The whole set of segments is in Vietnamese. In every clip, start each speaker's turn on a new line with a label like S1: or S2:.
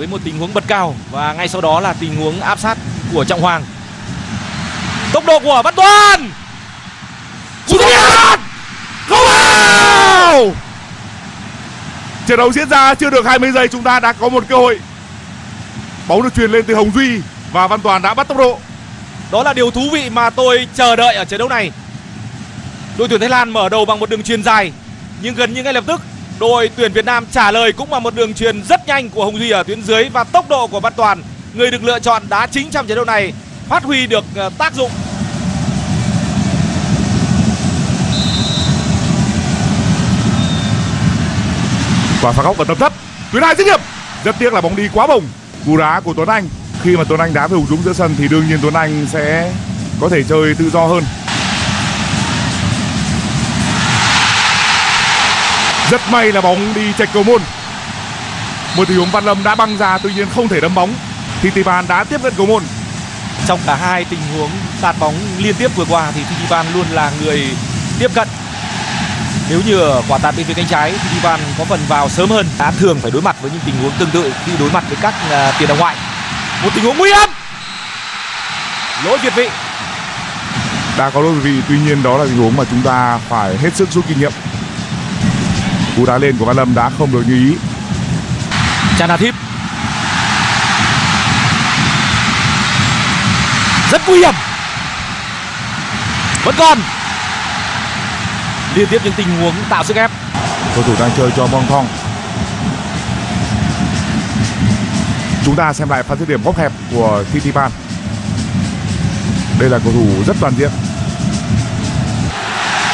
S1: với một tình huống bật cao và ngay sau đó là tình huống áp sát của Trọng Hoàng. Tốc độ của Văn Toàn.
S2: Sút! Không vào! Trận đấu diễn ra chưa được 20 giây chúng ta đã có một cơ hội. Bóng được truyền lên từ Hồng Duy và Văn Toàn đã bắt tốc độ.
S1: Đó là điều thú vị mà tôi chờ đợi ở trận đấu này. Đội tuyển Thái Lan mở đầu bằng một đường truyền dài nhưng gần như ngay lập tức đội tuyển Việt Nam trả lời cũng là một đường truyền rất nhanh của Hồng Duy ở tuyến dưới và tốc độ của Văn Toàn, người được lựa chọn đá chính trong trận đấu này, phát huy được ờ, tác dụng.
S2: Và phạt góc ở tầm thấp. Tuyến hai dứt điểm. Rất tiếc là bóng đi quá bồng. Cú đá của Tuấn Anh. Khi mà Tuấn Anh đá về Hùng Dũng giữa sân thì đương nhiên Tuấn Anh sẽ có thể chơi tự do hơn. Rất may là bóng đi chệch cầu môn. Một tình huống Văn Lâm đã băng ra tuy nhiên không thể đâm bóng. Titipan đã tiếp cận cầu môn.
S1: Trong cả hai tình huống tạt bóng liên tiếp vừa qua thì Titipan luôn là người tiếp cận. Nếu như ở quả tạt bên phía cánh trái, Titipan có phần vào sớm hơn. Đã thường phải đối mặt với những tình huống tương tự khi đối mặt với các uh, tiền đạo ngoại. Một tình huống nguy hiểm. Lỗi việt vị.
S2: Đã có lỗi việt vị tuy nhiên đó là tình huống mà chúng ta phải hết sức rút kinh nghiệm. Cú đá lên của Văn Lâm đã không được như ý.
S1: Chanathip rất nguy hiểm. Vẫn còn. Liên tiếp những tình huống tạo sức ép.
S2: Cầu thủ đang chơi cho Bong Thong. Chúng ta xem lại pha dứt điểm góc hẹp của Titipan đây là cầu thủ rất toàn diện.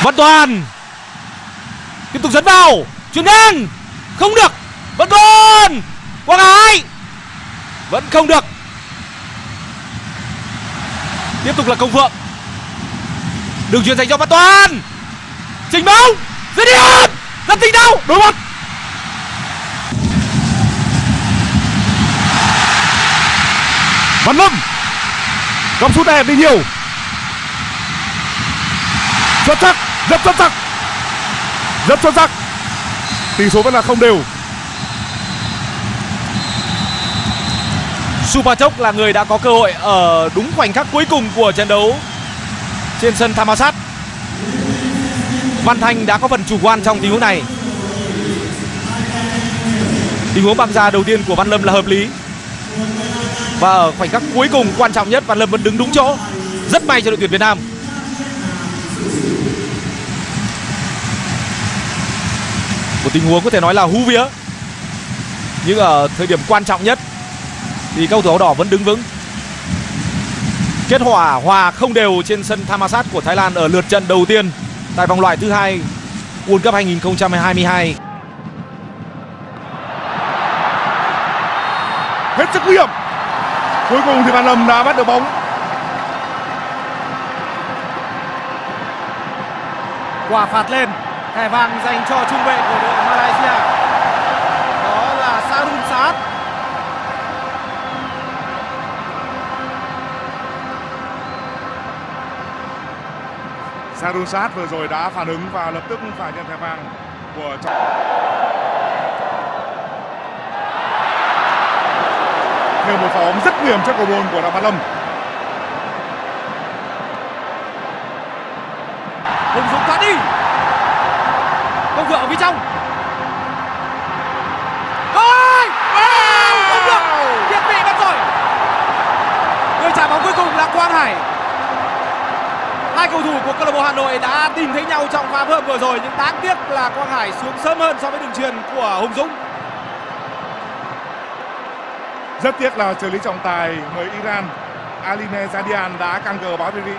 S1: Văn Toàn tiếp tục dẫn vào. Chuyền ngang không được. Vẫn còn, Quang Hải vẫn không được. Tiếp tục là công phượng. Đường chuyền dành cho Văn Toàn trình bóng dứt điểm. Rất tinh đâu đối mặt.
S2: Văn Lâm. Góc sút đẹp đi nhiều. Xuất sắc. Rất xuất sắc rất xuất sắc tỷ số vẫn là không đều
S1: Supachok là người đã có cơ hội ở đúng khoảnh khắc cuối cùng của trận đấu trên sân Thammasat. Văn Thanh đã có phần chủ quan trong tình huống này. Tình huống băng ra đầu tiên của Văn Lâm là hợp lý. Và ở khoảnh khắc cuối cùng quan trọng nhất, Văn Lâm vẫn đứng đúng chỗ. Rất may cho đội tuyển Việt Nam. Một tình huống có thể nói là hú vía. Nhưng ở thời điểm quan trọng nhất thì cầu thủ áo đỏ vẫn đứng vững. Kết quả hòa không đều trên sân Thammasat của Thái Lan ở lượt trận đầu tiên tại vòng loại thứ hai World Cup 2022.
S2: hết sức nguy hiểm cuối cùng thì Văn Lâm đã bắt được bóng
S1: Quả phạt lên, thẻ vàng dành cho trung vệ của đội Malaysia. Đó là Sarun Saad.
S2: Sarusat vừa rồi đã phản ứng và lập tức phải nhận thẻ vàng của trọng thêm một pha bóng rất nguy hiểm cho cầu môn của Đặng Văn Lâm
S1: Hùng Dũng thoát đi. Công vượng ở phía trong. Ôi! Không được. Thiết bị bắt rồi. Người trả bóng cuối cùng là Quang Hải. Hai cầu thủ của câu lạc bộ Hà Nội đã tìm thấy nhau trong pha phối hợp vừa rồi nhưng đáng tiếc là Quang Hải xuống sớm hơn so với đường truyền của Hùng Dũng.
S2: rất tiếc là trợ lý trọng tài người Iran Aline Zadian đã căng cờ báo quý vị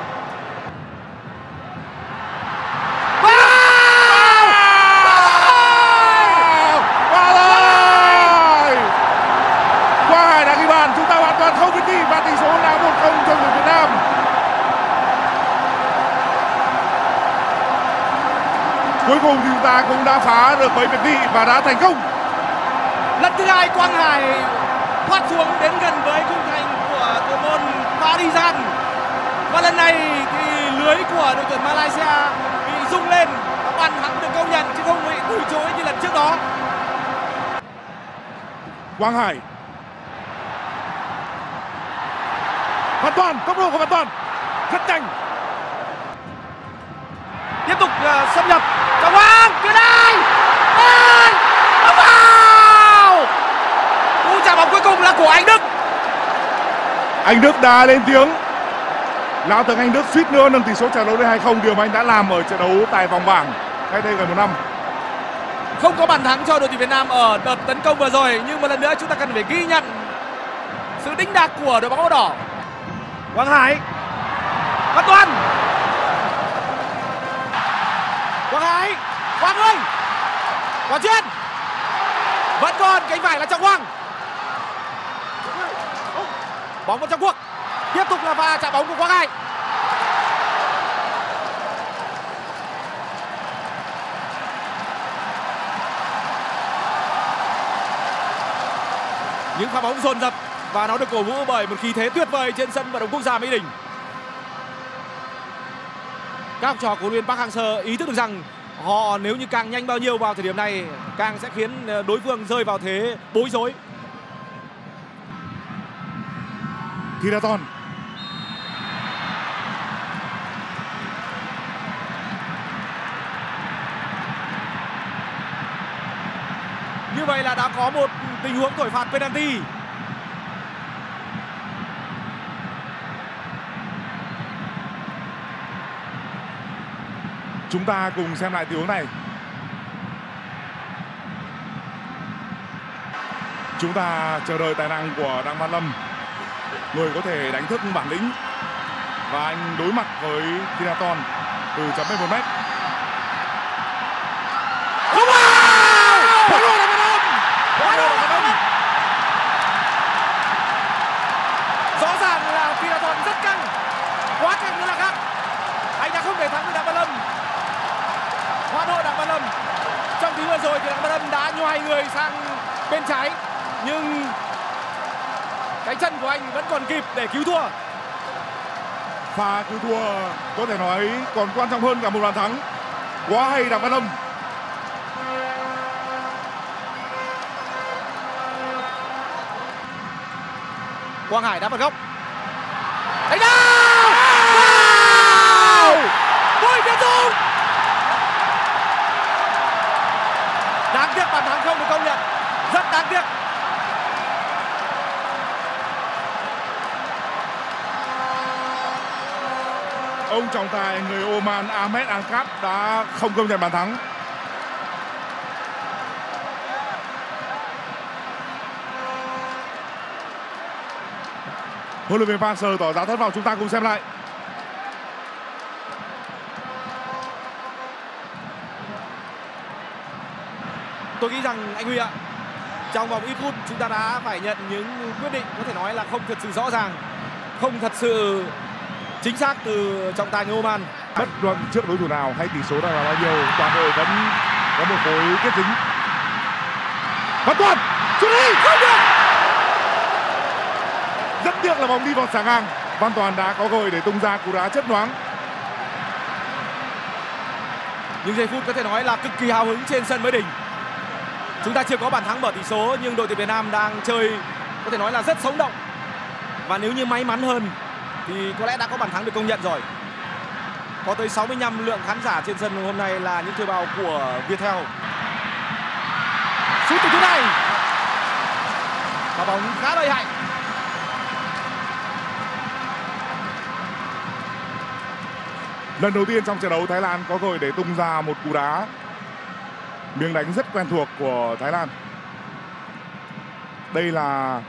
S2: ta cũng đã phá được bẫy việt vị và đã thành công.
S1: Lần thứ hai quang hải thoát xuống đến gần với khung thành của thủ môn parisan và lần này thì lưới của đội tuyển malaysia bị rung lên. Và bàn thắng được công nhận chứ không bị từ chối như lần trước đó.
S2: Quang hải. Văn toàn tốc độ của văn toàn. Rất nhanh
S1: tiếp tục uh, xâm nhập. Trọng hoàng tuyến đây. Không vào. Cú trả bóng cuối cùng là của anh đức.
S2: Anh Đức đã lên tiếng. Lão tướng Anh Đức suýt nữa nâng tỷ số trận đấu lên 2-0 điều mà anh đã làm ở trận đấu tại vòng bảng cách đây gần một năm.
S1: Không có bàn thắng cho đội tuyển Việt Nam ở đợt tấn công vừa rồi nhưng một lần nữa chúng ta cần phải ghi nhận sự đĩnh đạc của đội bóng áo đỏ. Quang Hải Quang. Ơi Quang Chuyên vẫn còn cánh phải là Trọng Quang. Bóng vào trong cuộc. Tiếp tục là pha chạm bóng của Quang Hải những pha bóng dồn dập và nó được cổ vũ bởi một khí thế tuyệt vời trên sân vận động quốc gia Mỹ Đình. Các học trò của luyện Park Hang-seo ý thức được rằng họ nếu như càng nhanh bao nhiêu vào thời điểm này càng sẽ khiến ờ, đối phương rơi vào thế bối rối.
S2: Kiraton
S1: Như vậy là đã có một tình huống thổi phạt penalty.
S2: Chúng ta cùng xem lại tình huống này. Chúng ta chờ đợi tài năng của Đặng Văn Lâm. Người có thể đánh thức bản lĩnh. Và anh đối mặt với tiraton từ chấm 11 mét
S1: Không vào! Quá đua là Văn Âm! Quá đua là Văn Âm! Rõ ràng là Kiraton rất căng. Quá căng nữa là khác. Anh đã không thể thắng được Đặng Văn Lâm. Hoan hô Đặng Văn Lâm. Trong tiếng vừa rồi thì Đặng Văn Lâm đã nhoài người sang bên trái nhưng cái chân của anh vẫn còn kịp để cứu thua.
S2: pha cứu thua có thể nói còn quan trọng hơn cả một bàn thắng quá hay Đặng Văn Lâm
S1: Quang Hải đá phạt góc.
S2: Ông trọng tài người Oman Ahmed Ankap đã không công nhận bàn thắng. Huấn luyện viên Park Hang-seo tỏ ra thất vọng chúng ta cùng xem lại.
S1: Tôi nghĩ rằng anh Huy ạ, trong vòng ít phút chúng ta đã phải nhận những quyết định có thể nói là không thật sự rõ ràng, không thật sự chính xác từ trọng tài người Oman.
S2: bất luận trước đối thủ nào hay tỷ số đang là bao nhiêu toàn đội vẫn có một khối kết dính Văn Toàn sút đi không được rất tiếc là bóng đi vào xà ngang Văn Toàn đã có hội để tung ra cú đá chớp nhoáng
S1: Những giây phút có thể nói là cực kỳ hào hứng trên sân mới đỉnh. Chúng ta chưa có bàn thắng mở tỷ số nhưng đội tuyển Việt Nam đang chơi có thể nói là rất sống động. Và nếu như may mắn hơn thì có lẽ đã có bàn thắng được công nhận rồi. Có tới 65 lượng khán giả trên sân hôm nay là những thuê bào của Viettel. Sút từ thứ này. Và bóng khá lợi hại.
S2: lần đầu tiên trong trận đấu Thái Lan có cơ hội để tung ra một cú đá miếng đánh rất quen thuộc của Thái Lan đây là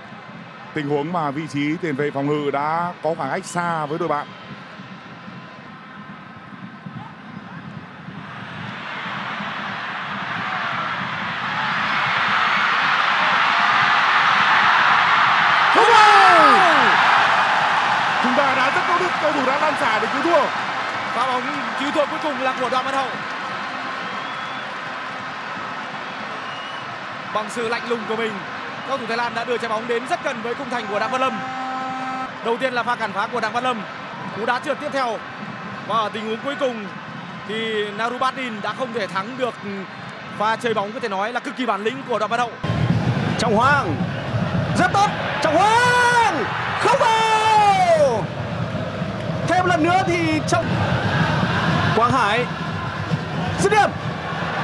S2: tình huống mà vị trí tiền vệ phòng ngự đã có khoảng cách xa với đội bạn. Chúng ta đã rất nỗ lực cầu thủ đã lan xả để cứu thua.
S1: Pha bóng cứu thua cuối cùng là của Đoàn Văn Hậu. Bằng sự lạnh lùng của mình, cầu thủ Thái Lan đã đưa trái bóng đến rất gần với khung thành của Đặng Văn Lâm. Đầu tiên là pha cản phá của Đặng Văn Lâm. Cú đá trượt tiếp theo. Và ở tình huống cuối cùng thì Narubatin đã không thể thắng được và chơi bóng có thể nói là cực kỳ bản lĩnh của Đoàn Văn Hậu.
S3: Trọng Hoàng. Rất tốt. Trọng Hoàng. Không vào. Thì trong Quang Hải. Dứt điểm.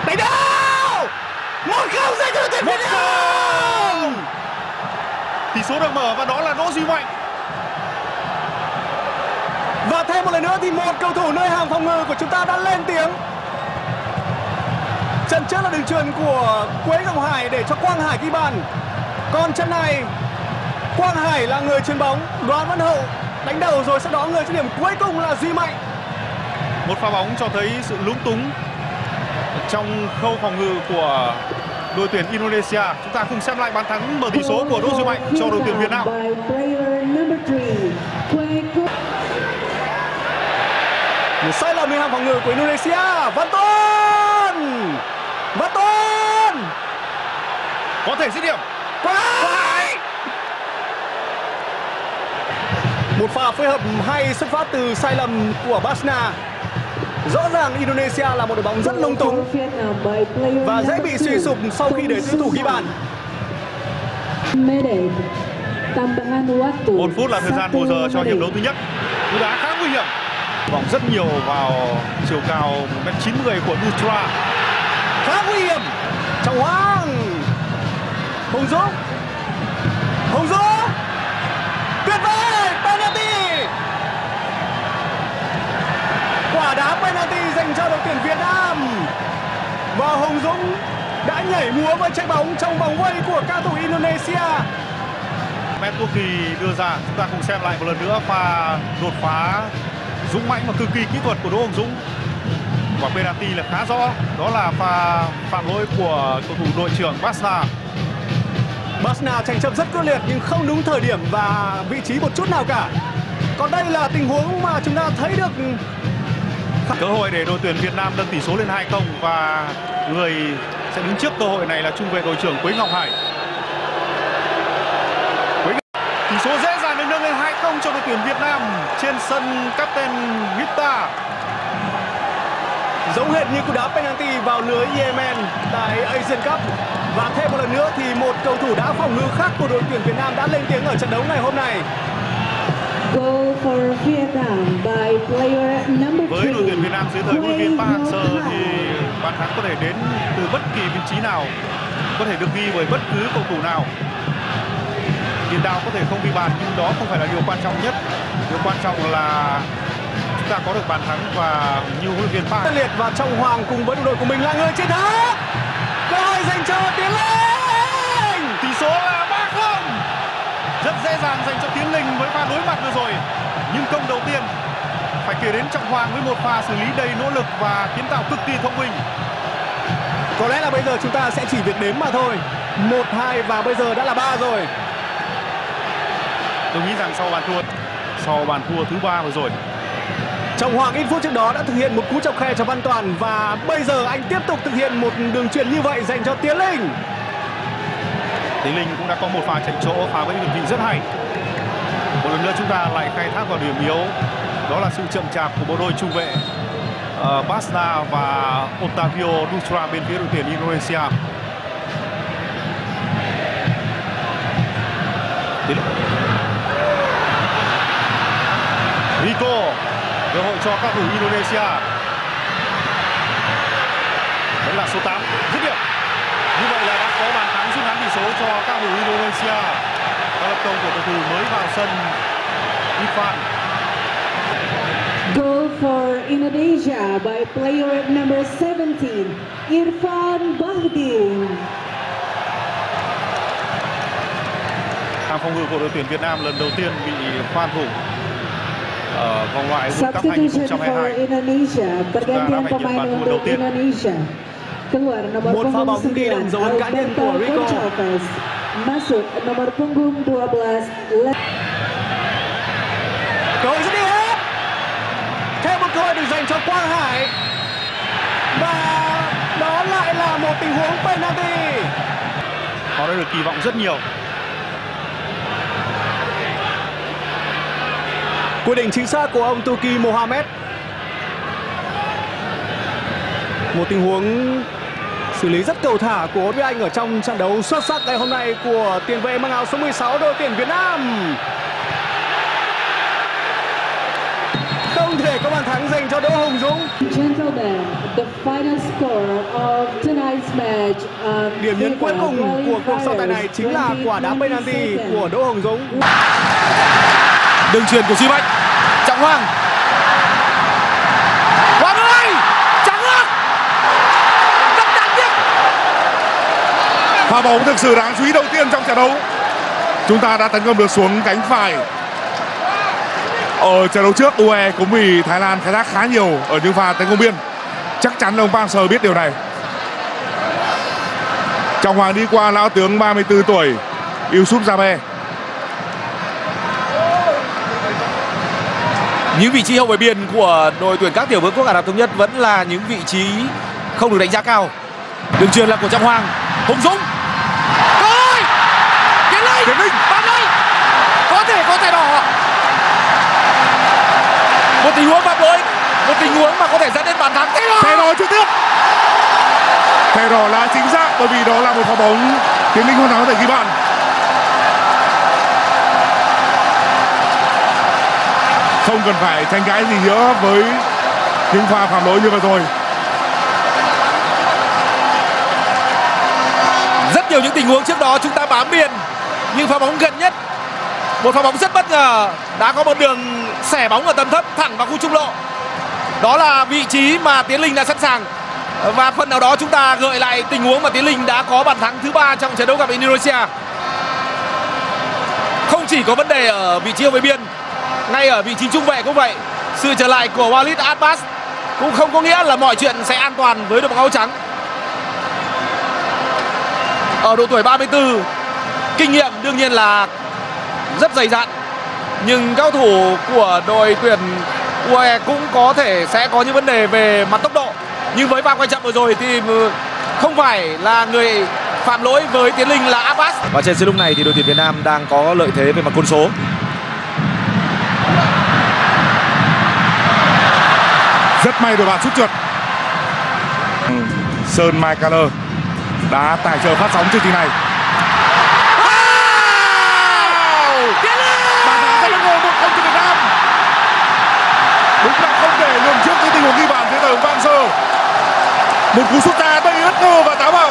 S3: Đánh đầu một không dành cho đội tuyển Việt Nam
S4: tỷ số được mở và đó là Đỗ Duy Mạnh.
S3: Và thêm một lần nữa thì một cầu thủ nơi hàng phòng ngự của chúng ta đã lên tiếng. Trận trước là đường truyền của Quế Ngọc Hải để cho Quang Hải ghi bàn. Còn trận này, Quang Hải là người chuyền bóng, Đoàn Văn Hậu đánh đầu rồi sau đó người dứt điểm cuối cùng là Duy Mạnh.
S4: Một pha bóng cho thấy sự lúng túng trong khâu phòng ngự của đội tuyển Indonesia. Chúng ta cùng xem lại bàn thắng mở tỷ số của Đỗ Duy Mạnh cho đội tuyển Việt Nam.
S3: Một sai lầm bên hàng phòng ngự của Indonesia. Văn Tuấn. Văn Tuấn.
S4: Có thể dứt điểm.
S3: Quay. Một pha phối hợp hay xuất phát từ sai lầm của Basna. Rõ ràng Indonesia là một đội bóng rất lung túng và dễ bị suy sụp sau khi để tuyển thủ ghi bàn.
S4: Một phút là thời gian bù giờ cho hiệp đấu thứ nhất. Cú đá khá nguy hiểm. Vòng rất nhiều vào chiều cao 1m90 của Dutra.
S3: Khá nguy hiểm. Trọng Hoàng. Hùng Dũng. Hùng Dũng. Tuyệt vời. Penalty. Quả đá penalty dành cho đội tuyển Việt Nam. Và Hùng Dũng đã nhảy múa với trái bóng trong vòng vây của cao thủ Indonesia.
S4: Matt Kỳ đưa ra chúng ta cùng xem lại một lần nữa pha đột phá dũng mãnh và cực kỳ kỹ thuật của Đỗ Hồng Dũng quả penalty là khá rõ đó là pha phạm lỗi của cầu thủ đội trưởng Basna
S3: Basna tranh chấp rất quyết liệt nhưng không đúng thời điểm và vị trí một chút nào cả còn đây là tình huống mà chúng ta thấy được
S4: cơ hội để đội tuyển Việt Nam nâng tỷ số lên 2-0 và người sẽ đứng trước cơ hội này là trung vệ đội trưởng Quế Ngọc Hải. Quế... tỷ số dễ dàng được nâng lên 2-0 cho đội tuyển Việt Nam trên sân Captain Gita
S3: giống hệt như cú đá penalty vào lưới Yemen tại Asian Cup, và thêm một lần nữa thì một cầu thủ đã phòng ngự khác của đội tuyển Việt Nam đã lên tiếng ở trận đấu ngày hôm nay.
S5: Goal for Vietnam by player number
S4: với đội tuyển Việt Nam dưới thời huấn luyện viên Park Hang-seo thì bàn thắng có thể đến từ bất kỳ vị trí nào có thể được ghi bởi bất cứ cầu thủ nào. Tiền đạo có thể không ghi bàn nhưng đó không phải là điều quan trọng nhất. Điều quan trọng là chúng ta có được bàn thắng và như huấn luyện viên Park.
S3: Liệt và Trọng Hoàng cùng với đội đội của mình là người chiến thắng. Cơ hội dành cho Tiến Linh
S4: dễ dàng dành cho Tiến Linh với pha đối mặt vừa rồi. Nhưng công đầu tiên phải kể đến Trọng Hoàng với một pha xử lý đầy nỗ lực và kiến tạo cực kỳ thông minh.
S3: Có lẽ là bây giờ chúng ta sẽ chỉ việc đếm mà thôi. Một hai và bây giờ đã là ba rồi.
S4: Tôi nghĩ rằng sau bàn thua sau bàn thua thứ ba vừa rồi
S3: Trọng Hoàng ít phút trước đó đã thực hiện một cú chọc khe cho Văn Toàn và bây giờ anh tiếp tục thực hiện một đường truyền như vậy dành cho Tiến Linh.
S4: Tí Linh cũng đã có một pha chạy chỗ phá với đường vị rất hay. Một lần nữa chúng ta lại khai thác vào điểm yếu đó là sự chậm chạp của bộ đôi trung vệ uh, Basna và Otavio Dutra bên phía đội tuyển Indonesia. Tiến... Rico cơ hội cho các thủ Indonesia Đó là số 8 dứt điểm như vậy là đã có bàn thắng rút ngắn tỷ số cho các thủ Indonesia các lập công của cầu thủ mới vào sân Irfan
S5: Goal for Indonesia by player number 17, Irfan Bahdim.
S4: hàng phòng ngự của đội tuyển Việt Nam lần đầu tiên bị khoan thủ ở vòng loại World Cup
S5: Substitution for
S4: 2022.
S5: Indonesia, pergantian pemain untuk Indonesia. Keluar nomor
S3: Một pha
S5: punggung
S3: bóng đi đậm
S5: 9
S3: dấu ấn cá nhân của Rico.
S5: Masuk nomor punggung 12 Le
S3: Cơ hội dứt điểm. Thêm một cơ hội được dành cho Quang Hải. Và đó lại là một tình huống penalty.
S4: Họ đã được kỳ vọng rất nhiều.
S3: Quyết định chính xác của ông Tuki Mohamed. Một tình huống xử lý rất cầu thả của Ôn Anh ở trong trận đấu xuất sắc ngày hôm nay của tiền vệ mang áo số 16 đội tuyển Việt Nam. Không thể có bàn thắng dành cho Đỗ Hồng Dũng.
S5: Uh,
S3: Điểm nhấn cuối cùng của cuộc so tài này chính là quả đá penalty của Đỗ Hồng Dũng.
S1: đường truyền của Duy Mạnh Trọng Hoàng ơi Trọng Hoàng rất đáng tiếc
S2: pha bóng thực sự đáng chú ý đầu tiên trong trận đấu. Chúng ta đã tấn công được xuống cánh phải. Ở trận đấu trước UE cũng bị Thái Lan khai thác khá nhiều ở những pha tấn công biên. Chắc chắn ông Park Sơ biết điều này. Trọng Hoàng đi qua, lão tướng 34 tuổi, Yusuf Jabe.
S1: Những vị trí hậu vệ biên của đội tuyển các tiểu vương quốc Ả Rập thống nhất vẫn là những vị trí không được đánh giá cao. Đường truyền là của Trọng Hoàng. Hùng Dũng một tình huống phạm lỗi một tình huống mà có thể dẫn đến bàn thắng. Thế
S2: đỏ trực tiếp. Đỏ là chính xác bởi vì đó là một pha bóng Tiến Linh hoàn có thể ghi bàn. Không cần phải tranh cãi gì nữa với những pha phạm lỗi như vừa rồi.
S1: Rất nhiều những tình huống trước đó chúng ta bám biên nhưng pha bóng gần nhất một pha bóng rất bất ngờ. Đã có một đường xẻ bóng ở tầm thấp thẳng vào khu trung lộ. Đó là vị trí mà tiến linh đã sẵn sàng. Và phần nào đó chúng ta gợi lại tình huống mà tiến linh đã có bàn thắng thứ ba trong trận đấu gặp indonesia. Không chỉ có vấn đề ở vị trí với biên, ngay ở vị trí trung vệ cũng vậy. Sự trở lại của Walid Abbas cũng không có nghĩa là mọi chuyện sẽ an toàn với đội bóng áo trắng. Ở độ tuổi 34 kinh nghiệm đương nhiên là rất dày dặn nhưng cao thủ của đội tuyển UAE cũng có thể sẽ có những vấn đề về mặt tốc độ. Nhưng với pha quay chậm vừa rồi thì không phải là người phạm lỗi với Tiến Linh là Abbas. Và trên sân lúc này thì đội tuyển Việt Nam đang có lợi thế về mặt quân số.
S2: Rất may đội bạn sút trượt. Sơn Mai Kaler đã tài trợ phát sóng chương trình này ngộ một không cho Việt Nam đúng là không thể lường trước những tình huống ghi bàn thế từ Van Sơ một cú sút ra đầy bất ngờ và táo bạo.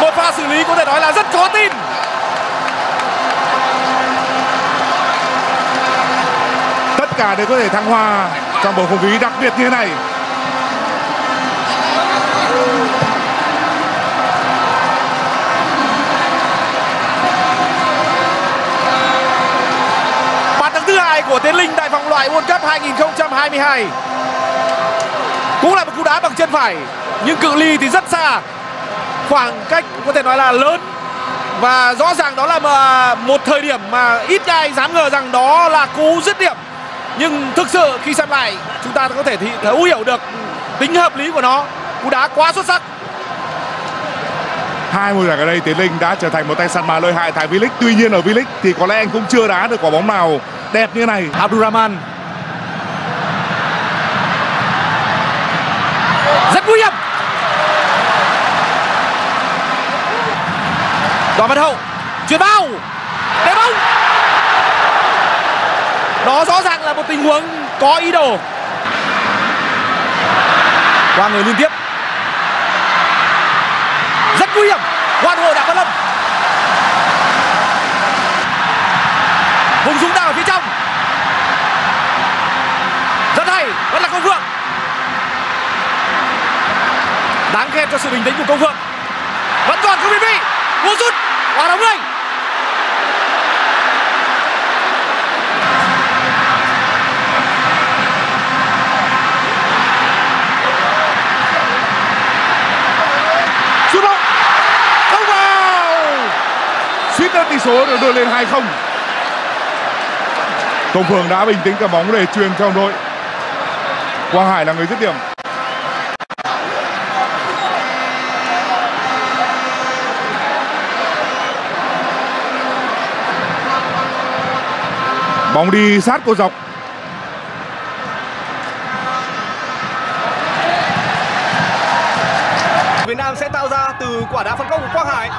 S1: Một pha xử lý có thể nói là rất khó tin.
S2: Tất cả đều có thể thăng hoa trong bầu không khí đặc biệt như thế này.
S1: Của Tiến Linh tại vòng loại World Cup 2022 cũng là một cú đá bằng chân phải, nhưng cự ly thì rất xa. Khoảng cách có thể nói là lớn. Và rõ ràng đó là một thời điểm mà ít ai dám ngờ rằng đó là cú dứt điểm. Nhưng thực sự khi xem lại, chúng ta có thể thấu hiểu được tính hợp lý của nó. Cú đá quá xuất sắc.
S2: Hai mùa giải ở đây, Tiến Linh đã trở thành một tay săn mà lợi hại tại V-League. Tuy nhiên ở V-League thì có lẽ anh cũng chưa đá được quả bóng nào đẹp như này,
S1: Abdurrahman. Rất nguy hiểm. Đoàn văn hậu chuyền bao. Để bóng đó rõ ràng là một tình huống có ý đồ. Qua người liên tiếp. Rất nguy hiểm. Hoàn hồ đặng văn lâm. Đáng cho sự bình tĩnh của công phượng. Vẫn còn không bị bị. Cú rút. Quả đóng người
S2: sút bóng. Không vào. Suýt nữa tỷ số được đưa lên 2-0 Công Phượng đã bình tĩnh cầm bóng để truyền cho đội. Quang Hải là người dứt điểm. Bóng đi sát cột dọc
S3: Việt Nam sẽ tạo ra từ quả đá phản công của Quang Hải.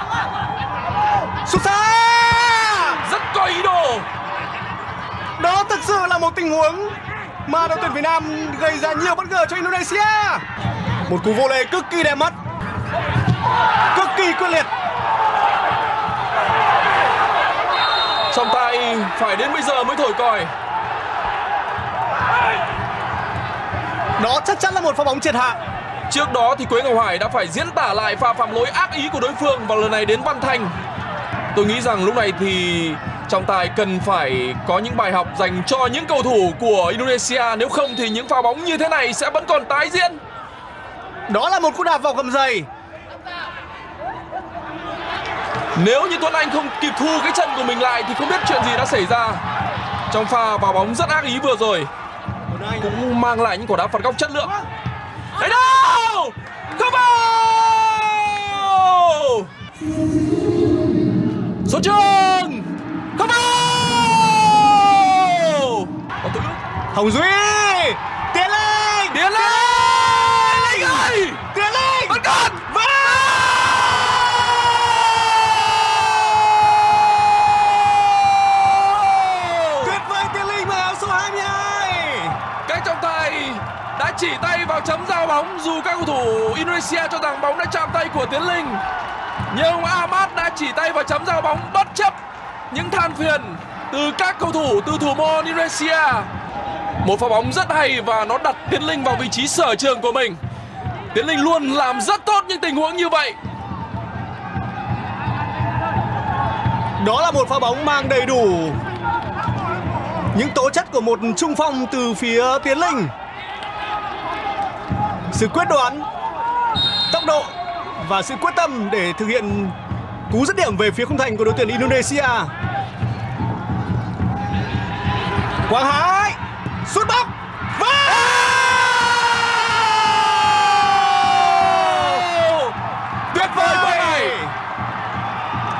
S3: Sút xa!
S1: rất có
S6: ý đồ
S3: Đó thực sự là một tình huống mà đội tuyển Việt Nam gây ra nhiều bất ngờ cho Indonesia. Một cú vô lê cực kỳ đẹp mắt, cực kỳ quyết liệt.
S6: Trọng tài phải đến bây giờ mới thổi còi
S3: Đó chắc chắn là một pha bóng triệt hạ.
S6: Trước đó thì Quế Ngọc Hải đã phải diễn tả lại pha phạm lỗi ác ý của đối phương và lần này đến Văn Thành. Tôi nghĩ rằng lúc này thì trọng tài cần phải có những bài học dành cho những cầu thủ của Indonesia nếu không thì những pha bóng như thế này sẽ vẫn còn tái diễn.
S3: Đó là một cú đạp vào gầm giày.
S6: Nếu như Tuấn Anh không kịp thu cái chân của mình lại thì không biết chuyện gì đã xảy ra. Trong pha vào bóng rất ác ý vừa rồi cũng mang lại những quả đá phạt góc chất lượng. Đấy đâu! Không vào! Số trường! Không vào!
S3: Hồng Duy, tiến lên,
S6: Tiến lên!
S3: Tiến lên.
S6: Chỉ tay vào chấm giao bóng, dù các cầu thủ Indonesia cho rằng bóng đã chạm tay của Tiến Linh. Nhưng Ahmad đã chỉ tay vào chấm giao bóng, bất chấp những than phiền từ các cầu thủ từ thủ môn Indonesia. Một pha bóng rất hay và nó đặt Tiến Linh vào vị trí sở trường của mình. Tiến Linh luôn làm rất tốt những tình huống như vậy.
S3: Đó là một pha bóng mang đầy đủ những tố chất của một trung phong từ phía Tiến Linh. Sự quyết đoán, tốc độ và sự quyết tâm để thực hiện cú dứt điểm về phía khung thành của đội tuyển Indonesia. Quang Hải, sút bóng. Và
S6: Tuyệt vời Quang Hải!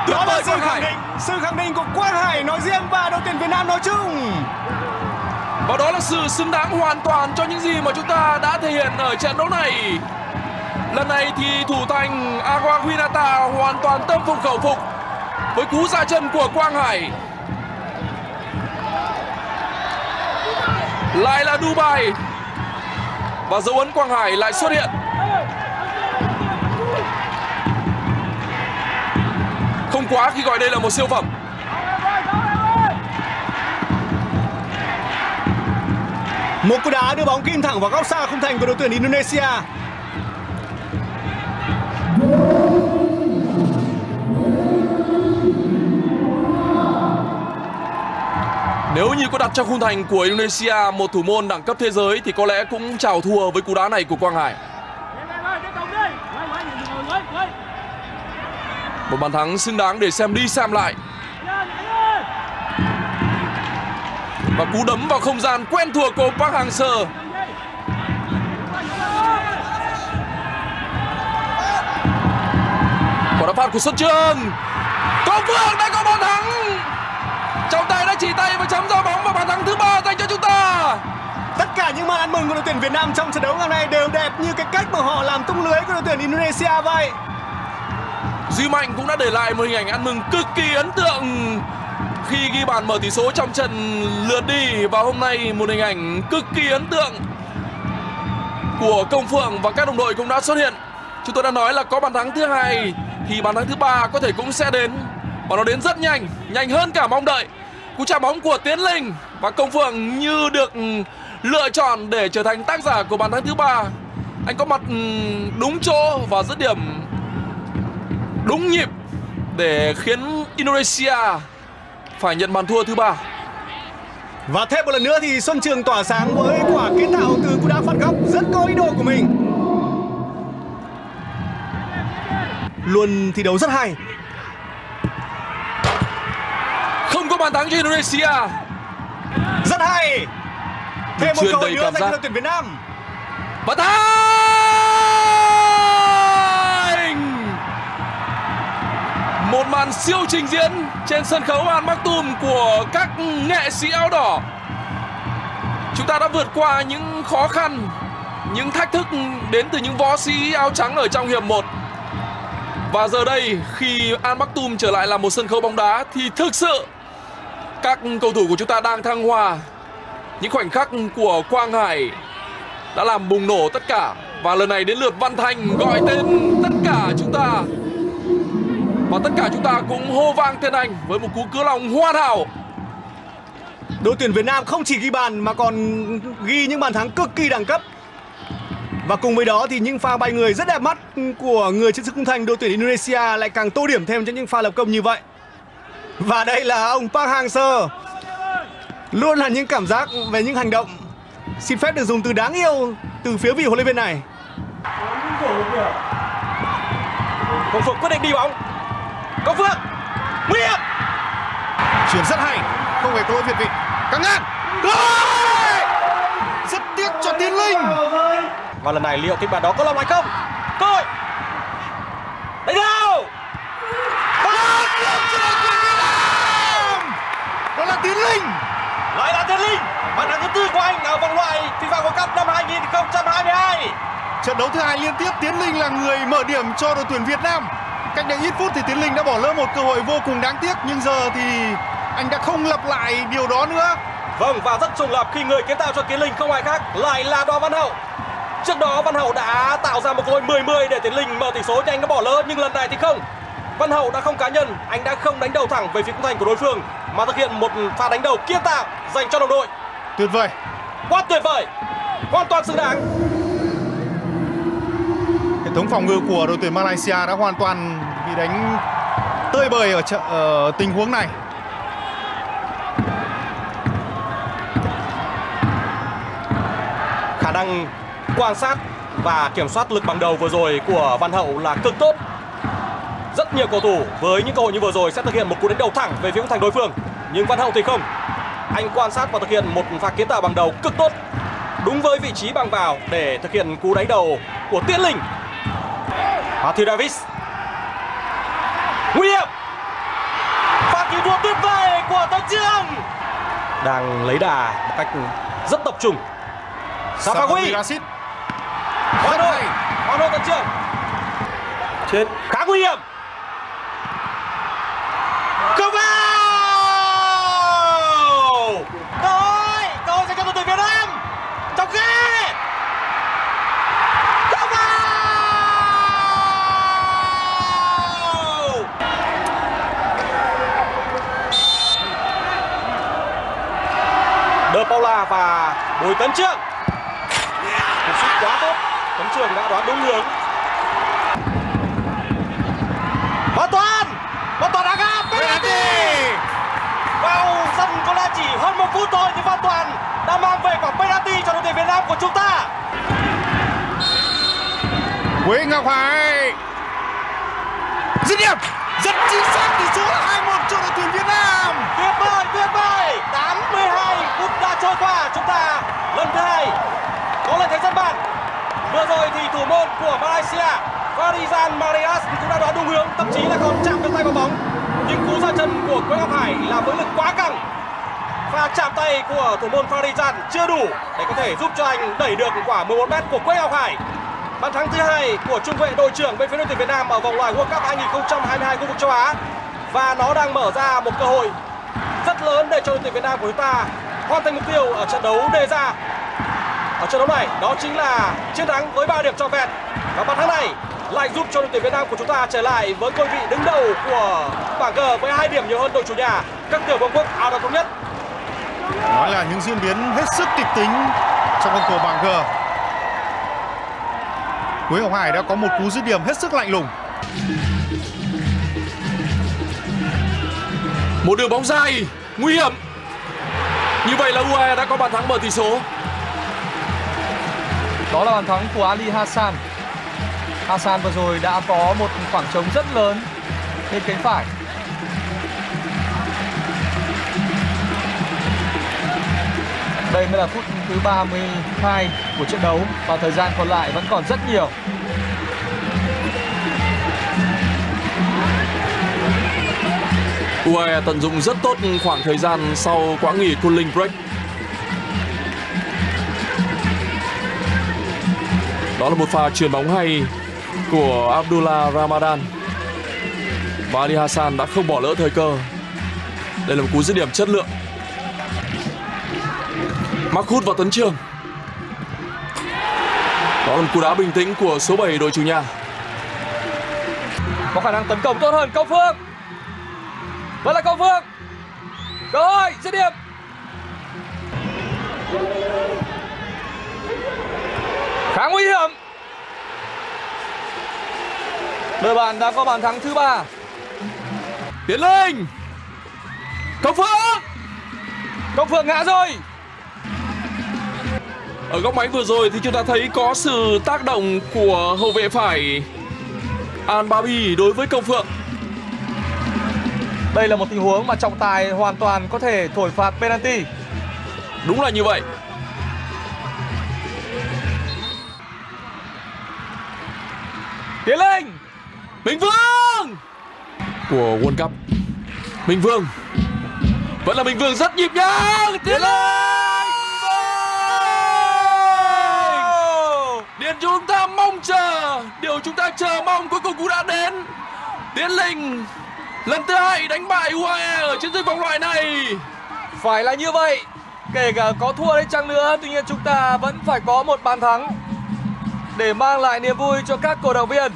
S6: Tuyệt vời
S3: sự
S6: Quang
S3: khẳng
S6: Hải!
S3: định, sự khẳng định của Quang Hải nói riêng và đội tuyển Việt Nam nói chung.
S6: Và đó là sự xứng đáng hoàn toàn cho những gì mà chúng ta đã thể hiện ở trận đấu này. Lần này thì thủ thành Agua hoàn toàn tâm phục khẩu phục với cú ra chân của Quang Hải. Lại là Dubai. Và dấu ấn Quang Hải lại xuất hiện. Không quá khi gọi đây là một siêu phẩm.
S3: Một cú đá đưa bóng kim thẳng vào góc xa khung thành của đội tuyển Indonesia.
S6: Nếu như có đặt trong khung thành của Indonesia một thủ môn đẳng cấp thế giới thì có lẽ cũng chào thua với cú đá này của Quang Hải. Một bàn thắng xứng đáng để xem đi xem lại. Và cú đấm vào không gian quen thuộc của Park Hang-seo. Quả đá phạt của Xuân Trường. Công Phượng đã có bàn thắng. Trọng tài đã chỉ tay và chấm ra bóng và bàn thắng thứ ba dành cho chúng ta.
S3: Tất cả những màn ăn mừng của đội tuyển Việt Nam trong trận đấu ngày nay đều đẹp như cái cách mà họ làm tung lưới của đội tuyển Indonesia vậy.
S6: Duy Mạnh cũng đã để lại một hình ảnh ăn mừng cực kỳ ấn tượng khi ghi bàn mở tỷ số trong trận lượt đi và hôm nay một hình ảnh cực kỳ ấn tượng của Công Phượng và các đồng đội cũng đã xuất hiện. Chúng tôi đã nói là có bàn thắng thứ hai thì bàn thắng thứ ba có thể cũng sẽ đến và nó đến rất nhanh, nhanh hơn cả mong đợi. Cú chạm bóng của Tiến Linh và Công Phượng như được ừ, lựa chọn để trở thành tác giả của bàn thắng thứ ba. Anh có mặt ừ, đúng chỗ và dứt điểm đúng nhịp để khiến Indonesia phải nhận bàn thua thứ ba.
S3: Và thêm một lần nữa thì Xuân Trường tỏa sáng với quả kiến tạo từ cú đá phạt góc rất có ý đồ của mình. Luôn thi đấu rất hay.
S6: Không có bàn thắng cho Indonesia.
S3: Rất hay. Thêm một hội
S6: đầy
S3: nữa dành cho tuyển Việt Nam.
S6: Và thành Một màn siêu trình diễn trên sân khấu An Tùm của các nghệ sĩ áo đỏ. Chúng ta đã vượt qua những khó khăn, Những thách thức đến từ những võ sĩ áo trắng ở trong hiệp 1 Và giờ đây, khi An Tùm trở lại là một sân khấu bóng đá, Thì thực sự các cầu thủ của chúng ta đang thăng hoa. Những khoảnh khắc của Quang Hải đã làm bùng nổ tất cả. Và lần này đến lượt Văn Thành gọi tên tất cả chúng ta và tất cả chúng ta cũng hô vang tên anh với một cú cứu lòng hoàn hảo
S3: Đội tuyển Việt Nam không chỉ ghi bàn mà còn ghi những bàn thắng cực kỳ đẳng cấp. Và cùng với đó thì những pha bay người rất đẹp mắt của người chiến sức khung thành đội tuyển Indonesia lại càng tô điểm thêm cho những pha lập công như vậy. Và đây là ông Park Hang-seo. Luôn là những cảm giác về những hành động xin phép được dùng từ đáng yêu từ phía vị huấn luyện viên này.
S7: Công Phượng quyết định đi bóng. Công Phượng. Nguy hiểm.
S2: chuyển rất hay không hề có lỗi việt vị căng ngang Gol! rất tiếc cho tiến linh
S7: Và lần này liệu kịch bản đó có lòng hay không? Cơ hội. Đánh đâu?
S2: đó là tiến linh
S7: Lại là Tiến Linh. Bàn thắng thứ tư của anh ở vòng loại FIFA World Cup năm 2022.
S2: trận đấu thứ hai liên tiếp tiến linh là người mở điểm cho đội tuyển việt nam cách đây ít phút thì tiến linh đã bỏ lỡ một cơ hội vô cùng đáng tiếc nhưng giờ thì anh đã không lặp lại điều đó nữa
S7: Vâng và rất trùng lập khi người kiến tạo cho Tiến Linh không ai khác lại là Đoàn Văn Hậu. Trước đó Văn Hậu đã tạo ra một cơ hội 10-10 để Tiến Linh mở tỷ số nhưng anh đã bỏ lỡ nhưng lần này thì không. Văn Hậu đã không cá nhân, anh đã không đánh đầu thẳng về phía khung thành của đối phương mà thực hiện một pha đánh đầu kiên tạo dành cho đồng đội.
S2: tuyệt vời
S7: Quá tuyệt vời. Hoàn toàn xứng đáng.
S2: hệ thống phòng ngự của đội tuyển Malaysia đã hoàn toàn đánh tơi bời ở, ở ờ, tình huống này
S7: khả năng quan sát và kiểm soát lực bằng đầu vừa rồi của Văn Hậu là cực tốt. Rất nhiều cầu thủ với những cơ hội như vừa rồi sẽ thực hiện một cú đánh đầu thẳng về phía khung thành đối phương, nhưng Văn Hậu thì không. Anh quan sát và thực hiện một pha kiến tạo bằng đầu cực tốt, đúng với vị trí bằng vào để thực hiện cú đánh đầu của Tiến Linh. Matthew Davis. Nguy hiểm. Pha cứu thua tuyệt vời của Tấn Trương. Đang lấy đà một cách rất tập trung. Safawi Hoàn hồn Hoàn hồn tấn trường Trên Khá nguy hiểm. Không vào Cơ hội Cơ hội dành cho đội tuyển Việt Nam Trong khe Không vào Và Bùi Tấn Trương. Cú sút quá tốt. Tấn Trường đã đoán đúng hướng. Văn Toàn! Văn Toàn đã gap penalty! Vào sân có lẽ chỉ hơn một phút thôi thì Văn Toàn đã mang về quả penalty cho đội tuyển Việt Nam của chúng ta.
S2: Quế Ngọc Hải! Dứt điểm! Rất chính xác tỷ số là 2-1 cho đội tuyển Việt Nam!
S7: Tuyệt vời, tuyệt vời! 82 phút đã trôi qua, Chúng ta lần thứ hai có lợi thế dân bàn Vừa rồi thì thủ môn của Malaysia, Farizan Marias cũng đã đoán đúng hướng, Thậm chí là còn chạm được tay vào bóng. Nhưng cú ra chân của Quế Ngọc Hải là với lực quá căng. Và chạm tay của thủ môn Farizan chưa đủ Để có thể giúp cho anh đẩy được quả 11m của Quế Ngọc Hải. Bàn thắng thứ hai của trung vệ đội trưởng bên phía đội tuyển Việt Nam ở vòng loại World Cup 2022 khu vực châu Á. Và nó đang mở ra một cơ hội rất lớn để cho đội tuyển Việt Nam của chúng ta hoàn thành mục tiêu ở trận đấu đề ra. Ở trận đấu này đó chính là chiến thắng với 3 điểm trọn vẹn và bàn thắng này lại giúp cho đội tuyển Việt Nam của chúng ta trở lại với ngôi vị đứng đầu của bảng G với hai điểm nhiều hơn đội chủ nhà các tiểu vương quốc Ả Rập thống nhất.
S2: nói là những diễn biến hết sức kịch tính trong con cờ bảng G Quế Ngọc Hải đã có một cú dứt điểm hết sức lạnh lùng
S6: Một đường bóng dài Nguy hiểm như vậy là UAE đã có bàn thắng mở tỷ số
S8: Đó là bàn thắng của Ali Hassan. Hassan vừa rồi đã có một khoảng trống rất lớn bên cánh phải. Đây mới là phút thứ 32 của trận đấu và thời gian còn lại vẫn còn rất nhiều.
S6: UAE tận dụng rất tốt khoảng thời gian sau quãng nghỉ cooling break. Đó là một pha chuyền bóng hay của Abdullah Ramadan. Và Ali Hassan đã không bỏ lỡ thời cơ. Đây là một cú dứt điểm chất lượng. Mắc hút vào tấn trường. Đó là một cú đá bình tĩnh của số 7 đội chủ nhà.
S8: Có khả năng tấn công tốt hơn. Cao Phương vẫn là Công Phương. Cơ hội dứt điểm. Khá nguy hiểm. Đội bạn đã có bàn thắng thứ ba.
S6: Tiến Linh Công Phượng
S8: Công Phượng ngã rồi.
S6: Ở góc máy vừa rồi thì chúng ta thấy có sự tác động của hậu vệ phải An Babi đối với Công Phượng
S8: đây là một tình huống mà trọng tài hoàn toàn có thể thổi phạt penalty.
S6: Đúng là như vậy.
S8: Tiến Linh
S6: Minh Vương! Của World Cup. Minh Vương. Vẫn là Minh Vương rất nhịp nhàng. Tiến lên! Điều chúng ta mong chờ. Điều chúng ta chờ mong cuối cùng cũng đã đến. Tiến Linh Lần thứ hai đánh bại UAE ở chiến dịch vòng loại này.
S8: Phải là như vậy. Kể cả có thua đi chăng nữa Tuy nhiên chúng ta vẫn phải có một bàn thắng Để mang lại niềm vui cho các cổ động viên.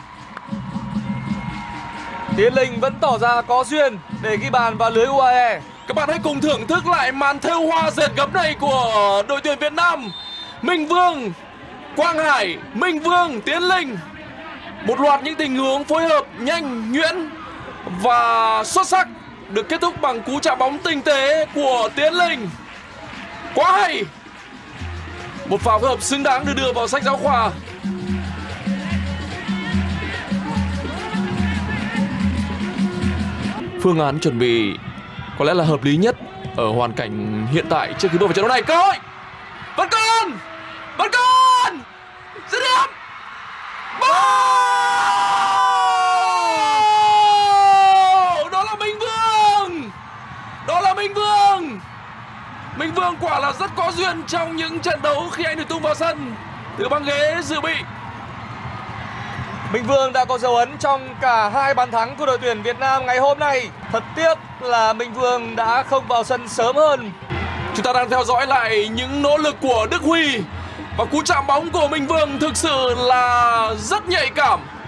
S8: Tiến Linh vẫn tỏ ra có duyên Để ghi bàn vào lưới UAE
S6: Các bạn hãy cùng thưởng thức lại màn thêu hoa dệt gấm này của đội tuyển Việt Nam. Minh Vương Quang Hải, Minh Vương, Tiến Linh. Một loạt những tình huống phối hợp nhanh, nhuyễn và xuất sắc Được kết thúc bằng cú chạm bóng tinh tế của Tiến Linh Quá hay Một pha phối hợp xứng đáng được đưa vào sách giáo khoa Phương án chuẩn bị có lẽ là hợp lý nhất ở hoàn cảnh hiện tại trước khi bước vào trận đấu này. Cơ hội! Vẫn còn! Vẫn còn! Dứt điểm! Bóng! Đó là Minh Vương! Đó là Minh Vương! Minh Vương quả là rất có duyên trong những trận đấu khi anh được tung vào sân. Từ băng ghế dự bị.
S8: Minh Vương đã có dấu ấn trong cả hai bàn thắng của đội tuyển Việt Nam ngày hôm nay. Thật tiếc là Minh Vương đã không vào sân sớm hơn.
S6: Chúng ta đang theo dõi lại những nỗ lực của Đức Huy. Và cú chạm bóng của Minh Vương thực sự là rất nhạy cảm